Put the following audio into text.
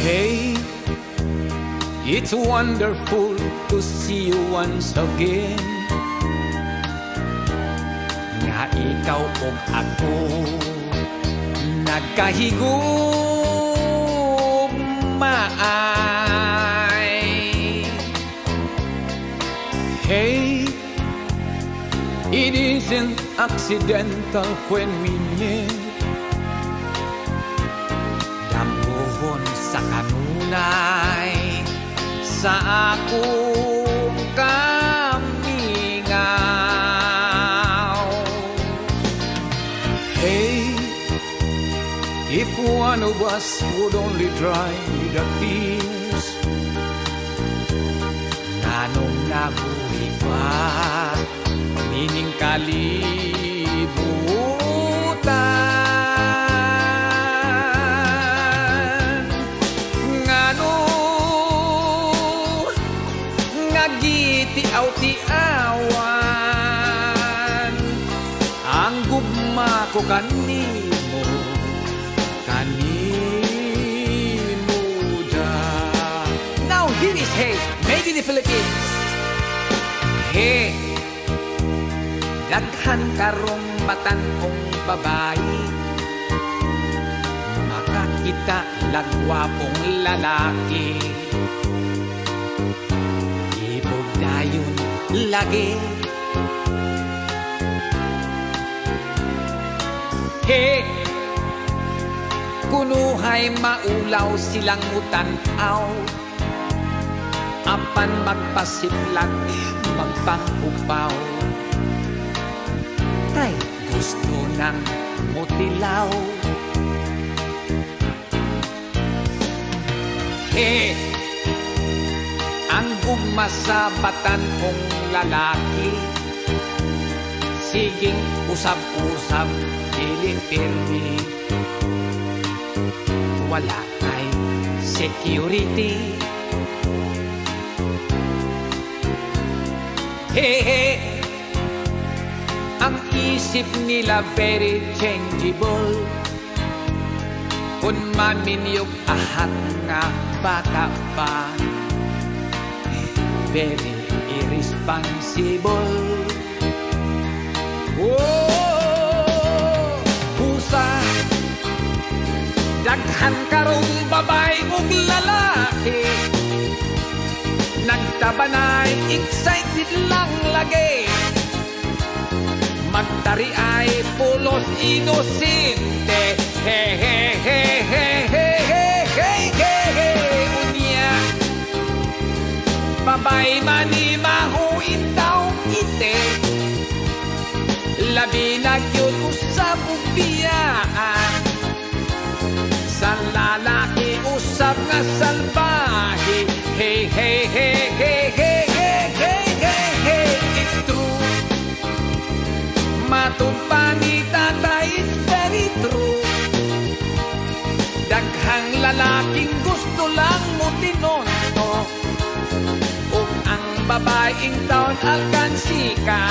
Hey, it's wonderful to see you once again. Nga ikaw ug ako Nagkahigugmaay Hey, it isn't accidental when we meet kanunay sa akong kamingaw. Hey, if one of us would only dry the tears Nanong nabuhi pa, mining gugma ko kanimo Kanimo da Now here is Hey, made in the Philippines. Hey, daghan karong batan-ong babae. Makakita lagwapong lalaki. Ibog dayon lagi He Kunuhay maulaw silang mutanaw Apan magpasiplat Magpangupaw Tay gusto ng mutilaw. He ang gumasabatan kong lalaki. Siging usap-usap, dili pirmi Wala kay security. Hehe Ang isip nila very changeable. Kung maminyog ahat nga bata pa. Very irresponsible. Daghan karong babay ug lalaki. Nagtabanay, excited lang lagi. Magtari ay pulos inosente. He he he he he he he he he unya. Babay mani mahuin daw ite Labi na yun usap biyaan usap nga salbahe. Hey, hey, hey, hey, hey, hey, hey, hey, hey It's true. Matumpa ni tatay is very true. Daghang lalaking gusto lang mo tinonto Ug ang babaeng taon alkansika